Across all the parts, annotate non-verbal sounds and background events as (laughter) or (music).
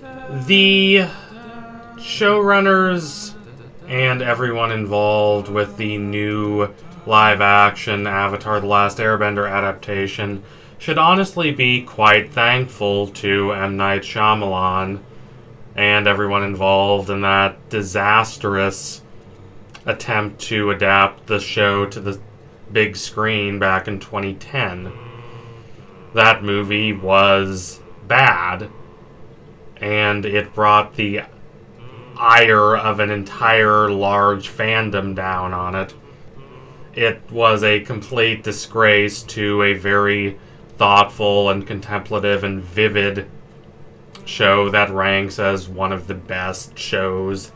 The showrunners and everyone involved with the new live action Avatar The Last Airbender adaptation should honestly be quite thankful to M. Night Shyamalan and everyone involved in that disastrous attempt to adapt the show to the big screen back in 2010. That movie was bad, and it brought the ire of an entire large fandom down on it. It was a complete disgrace to a very thoughtful and contemplative and vivid show that ranks as one of the best shows,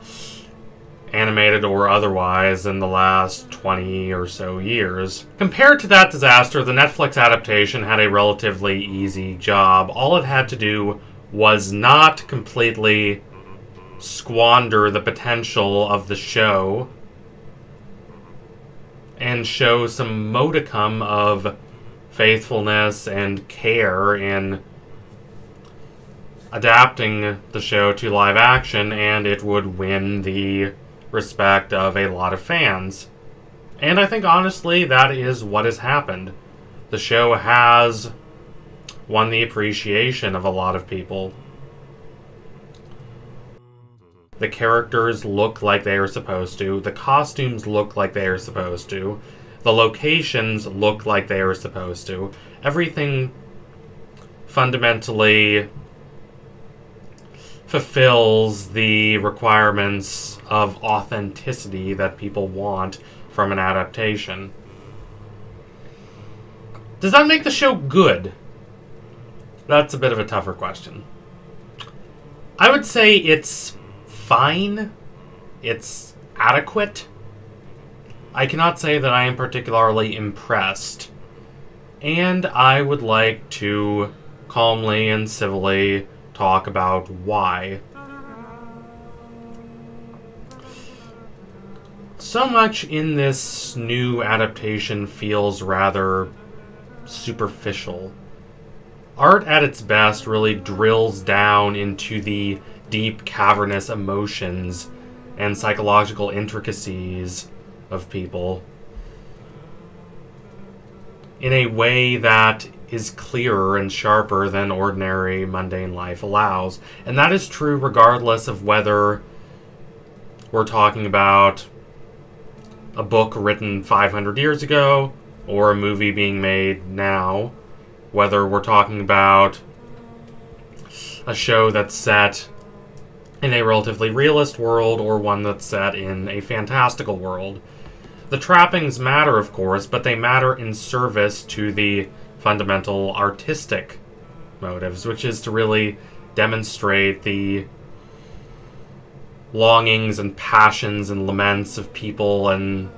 animated or otherwise, in the last 20 or so years. Compared to that disaster, the Netflix adaptation had a relatively easy job. All it had to do was not completely squander the potential of the show and show some modicum of faithfulness and care in adapting the show to live action, and it would win the respect of a lot of fans. And I think honestly, that is what has happened. The show has won the appreciation of a lot of people. The characters look like they are supposed to. The costumes look like they are supposed to. The locations look like they are supposed to. Everything fundamentally fulfills the requirements of authenticity that people want from an adaptation. Does that make the show good? That's a bit of a tougher question. I would say it's fine. It's adequate. I cannot say that I am particularly impressed. And I would like to calmly and civilly talk about why. So much in this new adaptation feels rather superficial. Art at its best really drills down into the deep, cavernous emotions and psychological intricacies of people in a way that is clearer and sharper than ordinary mundane life allows. And that is true regardless of whether we're talking about a book written 500 years ago or a movie being made now, whether we're talking about a show that's set in a relatively realist world or one that's set in a fantastical world. The trappings matter, of course, but they matter in service to the fundamental artistic motives, which is to really demonstrate the longings and passions and laments of people and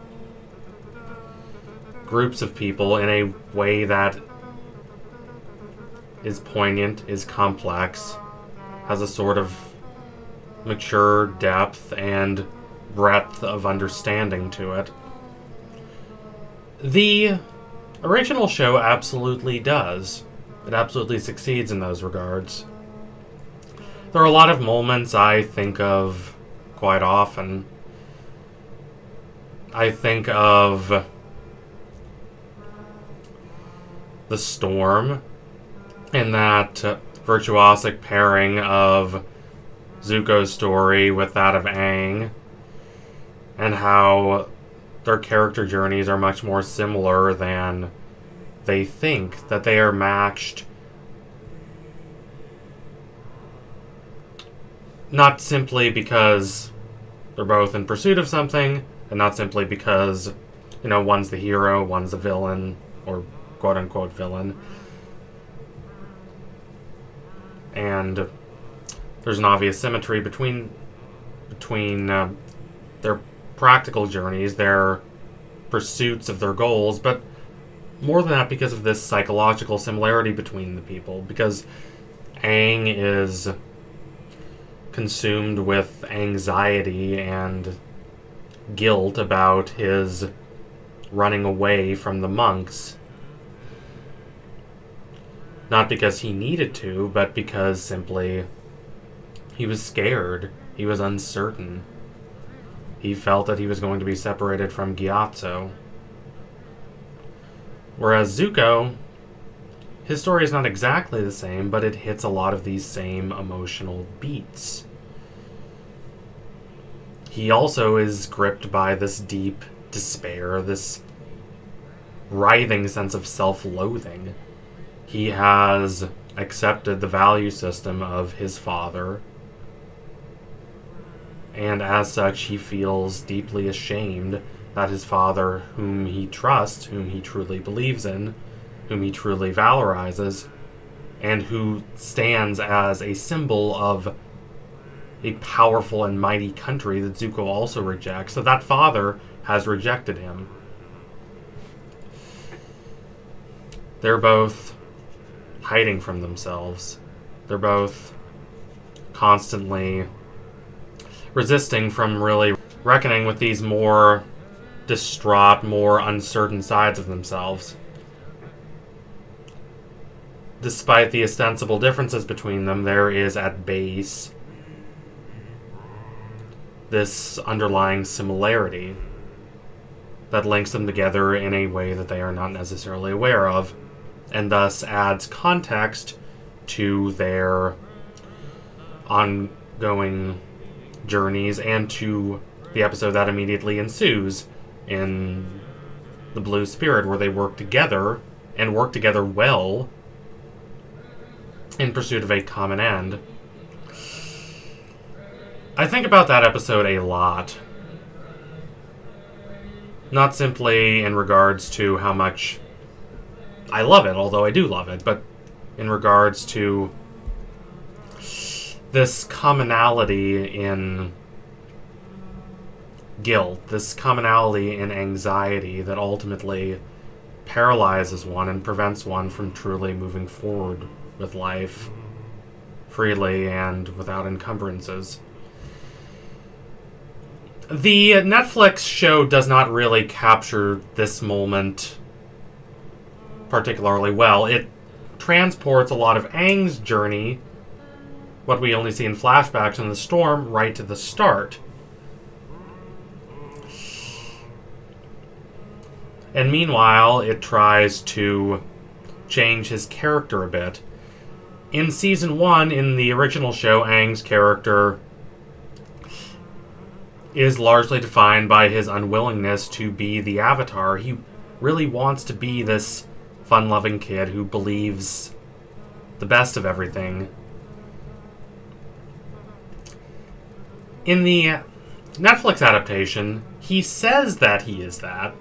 groups of people in a way that is poignant, is complex, has a sort of mature depth and breadth of understanding to it. The original show absolutely does. It absolutely succeeds in those regards. There are a lot of moments I think of quite often. I think of the storm and that virtuosic pairing of Zuko's story with that of Aang, and how their character journeys are much more similar than they think, that they are matched not simply because they're both in pursuit of something, and not simply because, you know, one's the hero, one's the villain, or quote unquote villain. And there's an obvious symmetry between between uh, their practical journeys, their pursuits of their goals, but more than that because of this psychological similarity between the people. Because Aang is consumed with anxiety and guilt about his running away from the monks. Not because he needed to, but because simply He was scared. He was uncertain. He felt that he was going to be separated from Gyatso. Whereas Zuko, his story is not exactly the same, but it hits a lot of these same emotional beats. He also is gripped by this deep despair, this writhing sense of self loathing. He has accepted the value system of his father, and as such, he feels deeply ashamed that his father, whom he trusts, whom he truly believes in, whom he truly valorizes, and who stands as a symbol of a powerful and mighty country that Zuko also rejects. So that father has rejected him. They're both hiding from themselves. They're both constantly resisting from really reckoning with these more distraught, more uncertain sides of themselves. Despite the ostensible differences between them, there is at base this underlying similarity that links them together in a way that they are not necessarily aware of, and thus adds context to their ongoing journeys and to the episode that immediately ensues in the Blue Spirit, where they work together and work together well in pursuit of a common end. I think about that episode a lot. Not simply in regards to how much I love it, although I do love it, but in regards to this commonality in guilt, this commonality in anxiety that ultimately paralyzes one and prevents one from truly moving forward with life freely and without encumbrances. The Netflix show does not really capture this moment particularly well. It transports a lot of Aang's journey, what we only see in flashbacks in the storm, right to the start. And meanwhile, it tries to change his character a bit. In season one, in the original show, Aang's character is largely defined by his unwillingness to be the Avatar. He really wants to be this fun loving kid who believes the best of everything. In the Netflix adaptation, he says that he is that,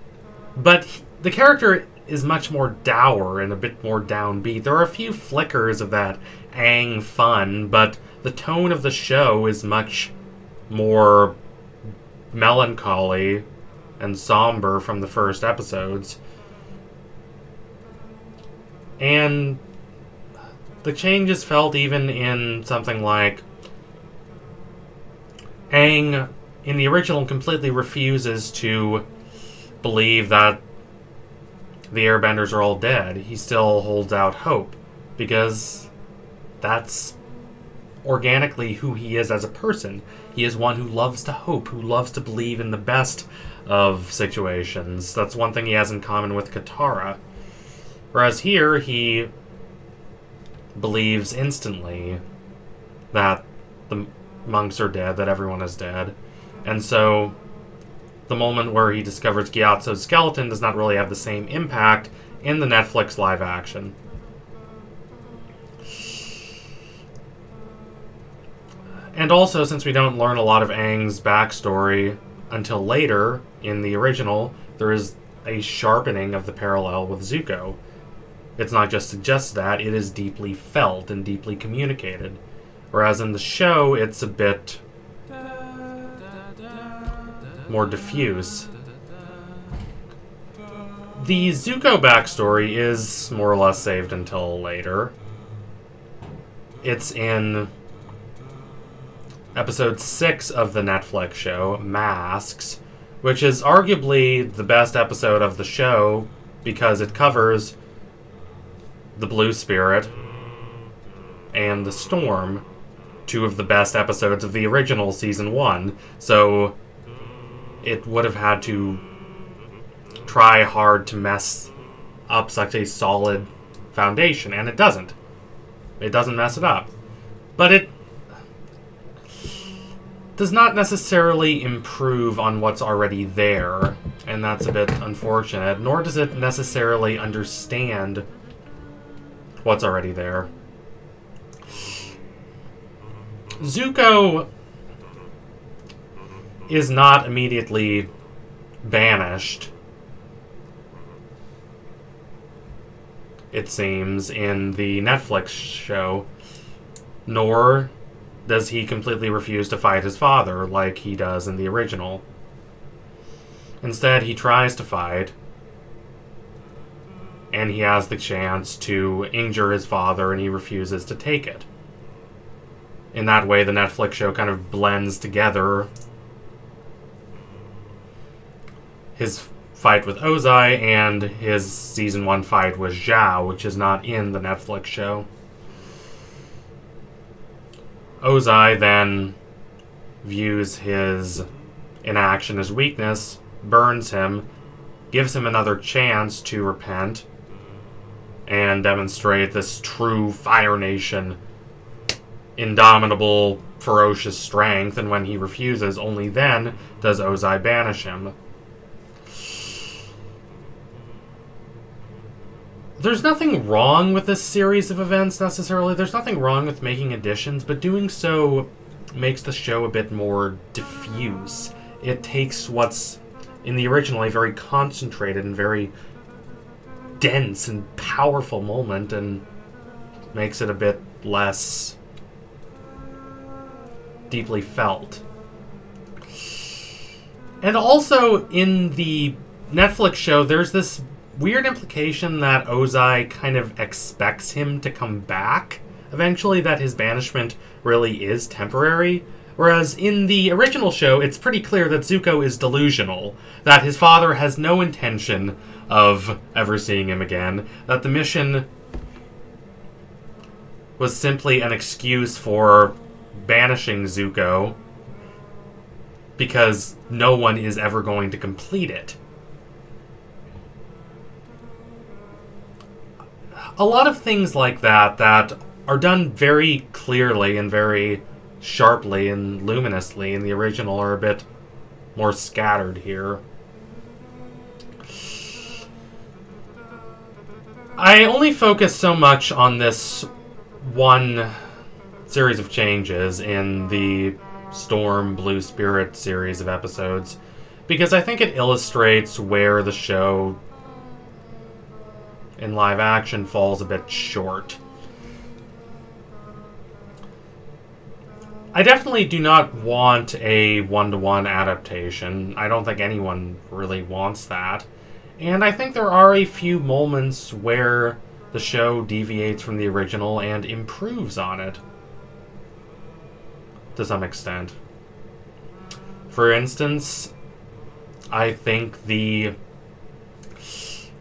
but the character is much more dour and a bit more downbeat. There are a few flickers of that Aang fun, but the tone of the show is much more melancholy and somber from the first episodes. And the change is felt even in something like Aang in the original completely refuses to believe that the airbenders are all dead. He still holds out hope because that's organically who he is as a person. He is one who loves to hope, who loves to believe in the best of situations. That's one thing he has in common with Katara. Whereas here, he believes instantly that the monks are dead, that everyone is dead. And so the moment where he discovers Gyatso's skeleton does not really have the same impact in the Netflix live action. And also, since we don't learn a lot of Aang's backstory until later in the original, there is a sharpening of the parallel with Zuko. It's not just suggested that, it is deeply felt and deeply communicated. Whereas in the show, it's a bit more diffuse. The Zuko backstory is more or less saved until later. It's in episode 6 of the Netflix show, Masks, which is arguably the best episode of the show because it covers the Blue Spirit and the Storm, two of the best episodes of the original season one. So it would have had to try hard to mess up such a solid foundation, and it doesn't. It doesn't mess it up. But it does not necessarily improve on what's already there, and that's a bit unfortunate, nor does it necessarily understand what's already there. Zuko is not immediately banished, it seems, in the Netflix show, nor does he completely refuse to fight his father like he does in the original. Instead, he tries to fight, and he has the chance to injure his father, and he refuses to take it. In that way, the Netflix show kind of blends together his fight with Ozai and his season 1 fight with Zhao, which is not in the Netflix show. Ozai then views his inaction as weakness, burns him, gives him another chance to repent, and demonstrate this true Fire Nation indomitable, ferocious strength, and when he refuses, only then does Ozai banish him. There's nothing wrong with this series of events necessarily. There's nothing wrong with making additions, but doing so makes the show a bit more diffuse. It takes what's in the original a very concentrated and very dense and powerful moment and makes it a bit less deeply felt. And also in the Netflix show, there's this weird implication that Ozai kind of expects him to come back eventually, that his banishment really is temporary. Whereas in the original show, it's pretty clear that Zuko is delusional, that his father has no intention of ever seeing him again, that the mission was simply an excuse for banishing Zuko because no one is ever going to complete it. a lot of things like that that are done very clearly and very sharply and luminously in the original are a bit more scattered here. I only focus so much on this one series of changes in the Storm Blue Spirit series of episodes because I think it illustrates where the show in live action falls a bit short. I definitely do not want a one-to-one adaptation. I don't think anyone really wants that. And I think there are a few moments where the show deviates from the original and improves on it. To some extent. For instance, I think the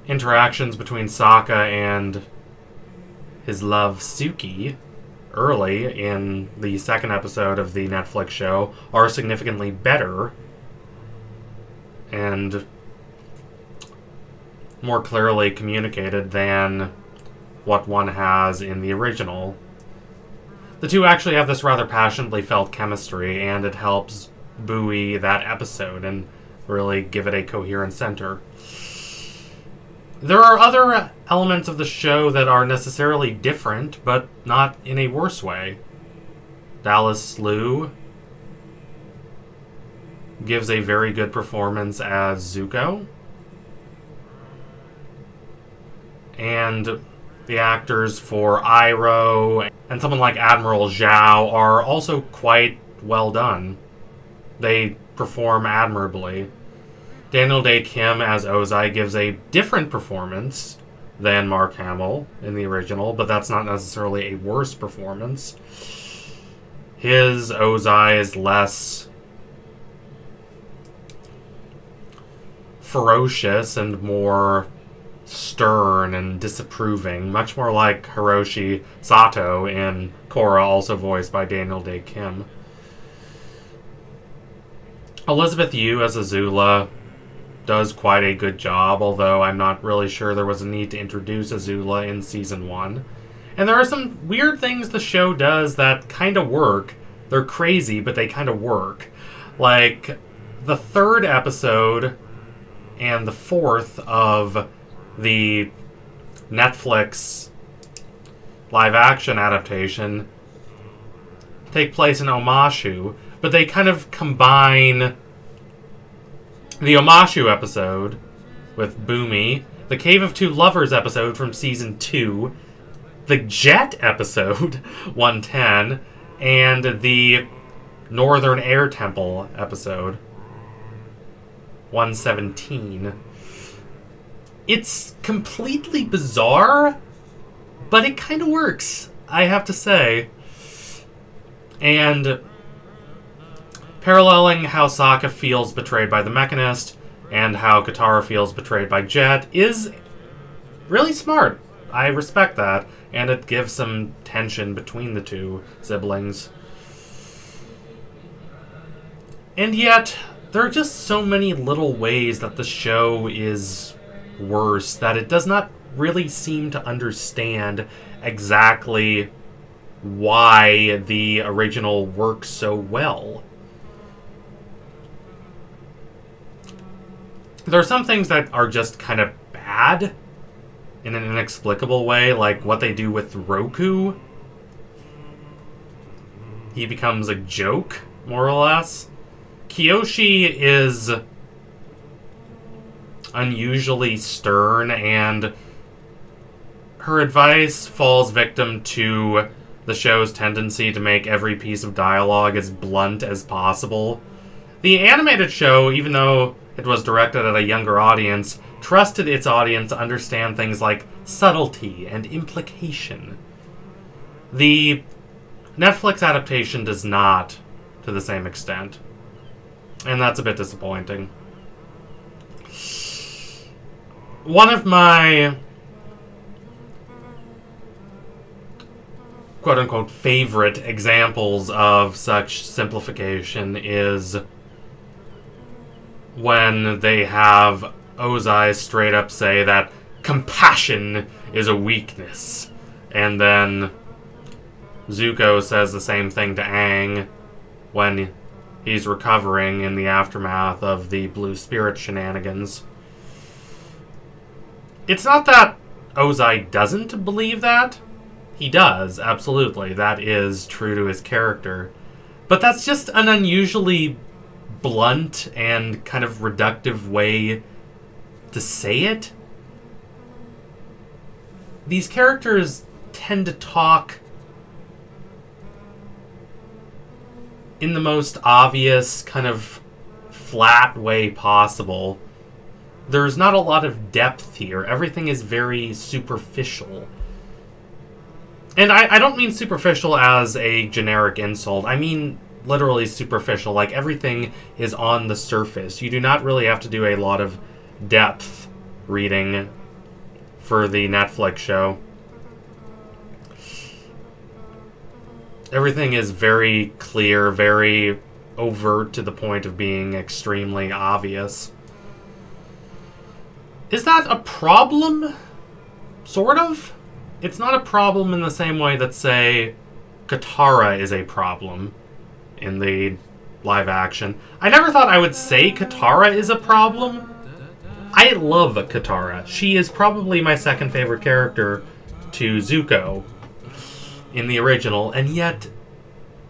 interactions between Sokka and his love Suki early in the second episode of the Netflix show are significantly better and more clearly communicated than what one has in the original. The two actually have this rather passionately felt chemistry, and it helps buoy that episode and really give it a coherent center. There are other elements of the show that are necessarily different, but not in a worse way. Dallas Liu gives a very good performance as Zuko. And the actors for Iroh and someone like Admiral Zhao are also quite well done. They perform admirably. Daniel Dae Kim as Ozai gives a different performance than Mark Hamill in the original, but that's not necessarily a worse performance. His Ozai is less ferocious and more stern and disapproving, much more like Hiroshi Sato in Korra, also voiced by Daniel Dae Kim. Elizabeth Yu as Azula does quite a good job, although I'm not really sure there was a need to introduce Azula in season one. And there are some weird things the show does that kind of work. They're crazy, but they kind of work. Like the third episode and the fourth of the Netflix live action adaptation take place in Omashu, but they kind of combine the Omashu episode with Bumi, the Cave of Two Lovers episode from season 2, the Jet episode (laughs) 110, and the Northern Air Temple episode 117. It's completely bizarre, but it kind of works, I have to say. And paralleling how Sokka feels betrayed by the Mechanist and how Katara feels betrayed by Jet is really smart. I respect that, and it gives some tension between the two siblings. And yet, there are just so many little ways that the show is worse that it does not really seem to understand exactly why the original works so well. There are some things that are just kind of bad in an inexplicable way, like what they do with Roku. He becomes a joke, more or less. Kyoshi is unusually stern, and her advice falls victim to the show's tendency to make every piece of dialogue as blunt as possible. The animated show, even though it was directed at a younger audience, trusted its audience to understand things like subtlety and implication. The Netflix adaptation does not to the same extent. And that's a bit disappointing. One of my quote unquote favorite examples of such simplification is when they have Ozai straight up say that compassion is a weakness. And then Zuko says the same thing to Aang when he's recovering in the aftermath of the Blue Spirit shenanigans. It's not that Ozai doesn't believe that. He does, absolutely. That is true to his character. But that's just an unusually blunt and kind of reductive way to say it. These characters tend to talk in the most obvious, kind of flat way possible. There's not a lot of depth here. Everything is very superficial. And I, I don't mean superficial as a generic insult. I mean literally superficial. Like everything is on the surface. You do not really have to do a lot of depth reading for the Netflix show. Everything is very clear, very overt to the point of being extremely obvious. Is that a problem? Sort of? It's not a problem in the same way that, say, Katara is a problem in the live action. I never thought I would say Katara is a problem. I love Katara. She is probably my second favorite character to Zuko in the original, and yet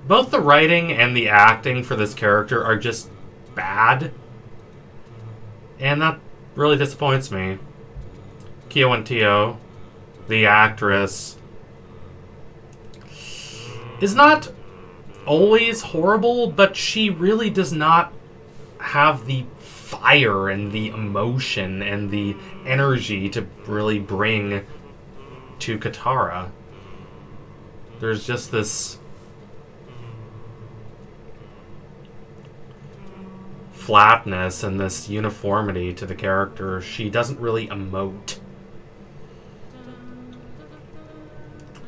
both the writing and the acting for this character are just bad. And that really disappoints me. Kiawentiio, the actress, is not always horrible, but she really does not have the fire and the emotion and the energy to really bring to Katara there's just this flatness and this uniformity to the character, she doesn't really emote.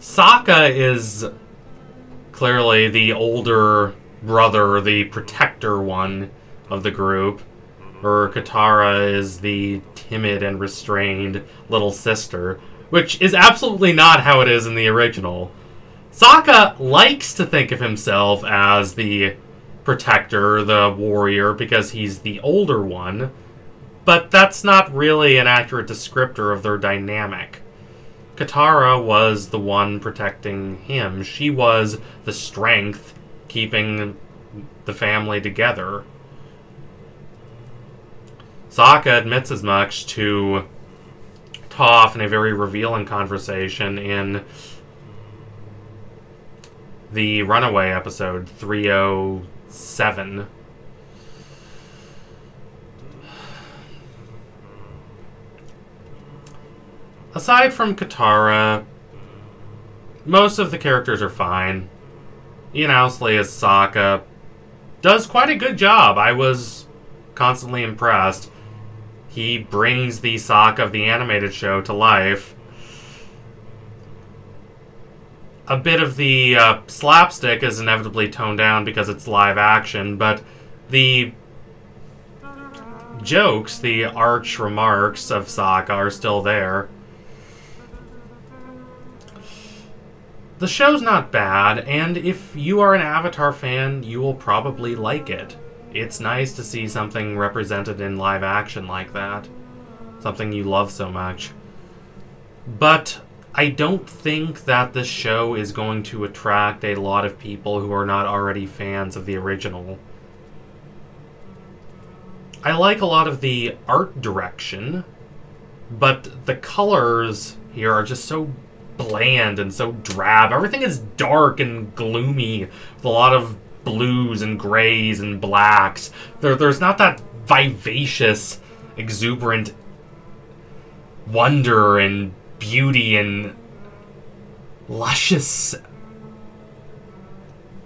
Sokka is clearly the older brother, the protector one of the group, or Katara is the timid and restrained little sister, which is absolutely not how it is in the original. Sokka likes to think of himself as the protector, the warrior, because he's the older one, but that's not really an accurate descriptor of their dynamic. Katara was the one protecting him. She was the strength keeping the family together. Sokka admits as much to Toph in a very revealing conversation in the Runaway episode oh 307. Aside from Katara, most of the characters are fine. Ian Ousley as Sokka does quite a good job. I was constantly impressed. He brings the Sokka of the animated show to life. A bit of the uh, slapstick is inevitably toned down because it's live action, but the jokes, the arch remarks of Sokka are still there. The show's not bad, and if you are an Avatar fan, you will probably like it. It's nice to see something represented in live action like that. Something you love so much. But I don't think that this show is going to attract a lot of people who are not already fans of the original. I like a lot of the art direction, but the colors here are just so bland and so drab. Everything is dark and gloomy with a lot of blues and grays and blacks. There, there's not that vivacious, exuberant wonder and beauty and luscious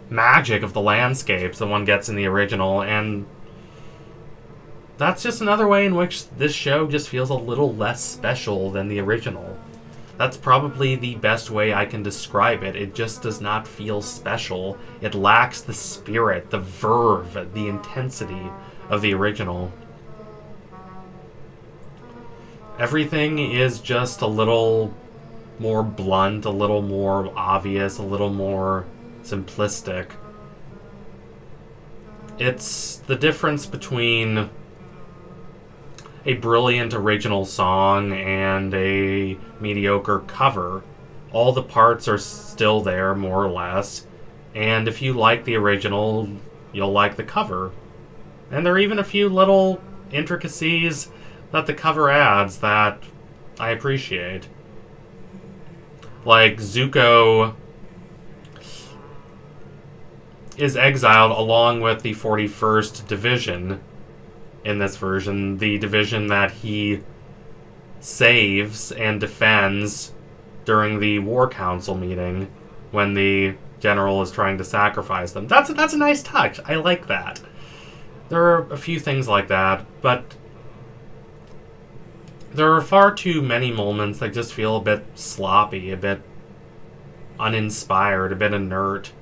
magic of the landscapes that one gets in the original, and that's just another way in which this show just feels a little less special than the original. That's probably the best way I can describe it. It just does not feel special. It lacks the spirit, the verve, the intensity of the original. Everything is just a little more blunt, a little more obvious, a little more simplistic. It's the difference between a brilliant original song and a mediocre cover. All the parts are still there, more or less. And if you like the original, you'll like the cover. And there are even a few little intricacies that the cover adds that I appreciate. Like Zuko is exiled along with the 41st Division in this version, the division that he saves and defends during the War Council meeting when the general is trying to sacrifice them. That's a, that's a nice touch. I like that. There are a few things like that, but there are far too many moments that just feel a bit sloppy, a bit uninspired, a bit inert.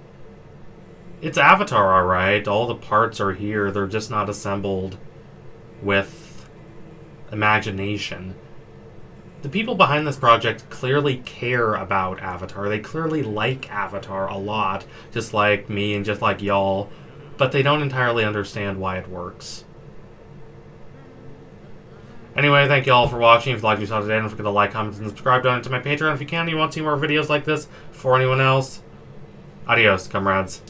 It's Avatar, alright. All the parts are here. They're just not assembled with imagination. The people behind this project clearly care about Avatar. They clearly like Avatar a lot, just like me and just like y'all, but they don't entirely understand why it works. Anyway, thank you all for watching. If you liked what you saw today, don't forget to like, comment, and subscribe. Donate to my Patreon if you can. And you want to see more videos like this for anyone else. Adios, comrades.